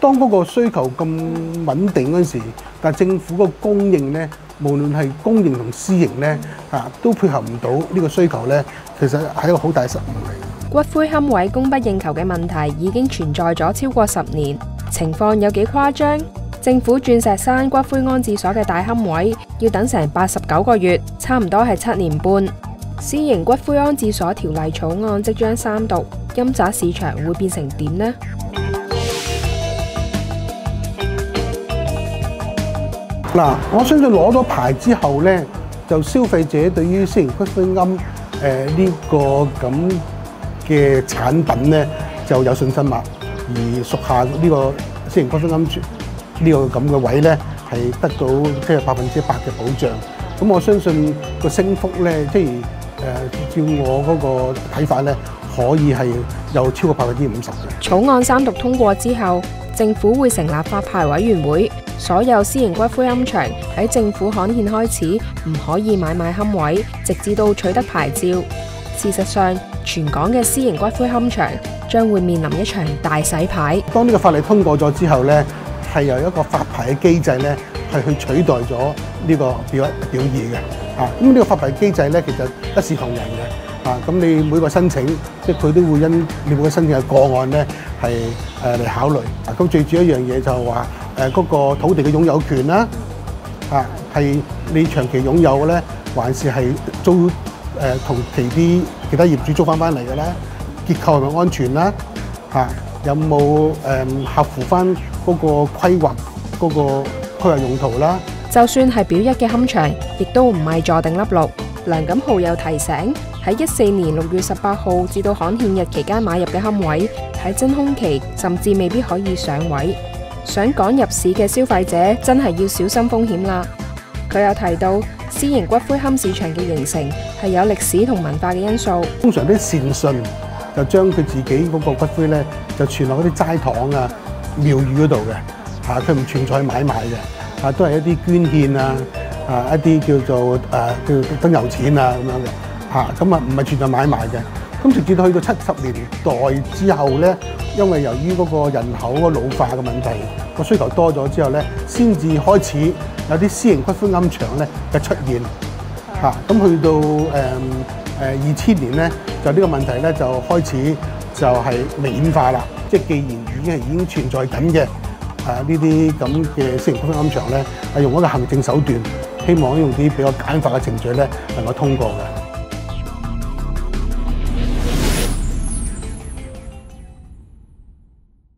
當嗰個需求咁穩定嗰陣時，但政府個供應咧，無論係公營同私營咧，啊都配合唔到呢個需求咧，其實係一個好大失誤嚟。骨灰龕位供不應求嘅問題已經存在咗超過十年，情況有幾誇張？政府鑽石山骨灰安置所嘅大龕位要等成八十九個月，差唔多係七年半。私營骨灰安置所條例草案即將三讀，陰宅市場會變成點呢？嗱，我相信攞咗牌之後咧，就消費者對於私營骨灰龕誒呢個咁嘅產品咧就有信心啦。而屬下呢個私營骨灰龕呢個咁嘅位咧，係得到即係百分之百嘅保障。咁我相信個升幅咧，即係誒照我嗰個睇法咧，可以係有超過百分之五十嘅。草案三讀通過之後，政府會成立發牌委員會，所有私營骨灰龛場喺政府刊憲開始唔可以買賣龕位，直至到取得牌照。事實上，全港嘅私營骨灰龛場將會面臨一場大洗牌。當呢個法例通過咗之後咧，係由一個發牌嘅機制咧，係去取代咗呢個表一表二嘅。啊，咁呢個發牌機制咧，其實一视同仁嘅。啊，咁你每個申請，即係佢都會因你每個申請嘅個案咧，係誒嚟考慮。啊，咁最主要一樣嘢就係話誒嗰個土地嘅擁有權啦，啊係你長期擁有嘅咧，還是係租誒同其啲其他業主租翻翻嚟嘅咧？結構係咪安全啦？嚇、有冇誒、合乎翻嗰個規劃嗰、個規劃用途啦？就算係表一嘅龕場，亦都唔係坐定粒六。梁錦浩又提醒，喺一四年六月十八號至到刊憲日期間買入嘅龕位，喺真空期甚至未必可以上位。想趕入市嘅消費者真係要小心風險啦。佢又提到，私營骨灰龕市場嘅形成係有歷史同文化嘅因素。通常啲善信就將佢自己嗰個骨灰咧，就存落嗰啲齋堂啊、廟宇嗰度嘅，嚇佢唔存在買賣嘅，嚇都係一啲捐獻啊，啊一啲叫做誒、叫等油錢啊咁樣嘅，嚇咁啊唔係存在買賣嘅。咁直至到去到七十年代之後咧，因為由於嗰個人口嗰個老化嘅問題，個需求多咗之後咧，先至開始有啲私營骨灰庵場咧嘅出現。嚇，咁去到誒誒二千年咧，就呢個問題咧就開始就係明顯化啦。即係既然已經係已經存在緊嘅啊呢啲咁嘅私營骨灰庵場咧，係用一個行政手段，希望用啲比較簡化嘅程序咧能夠通過嘅。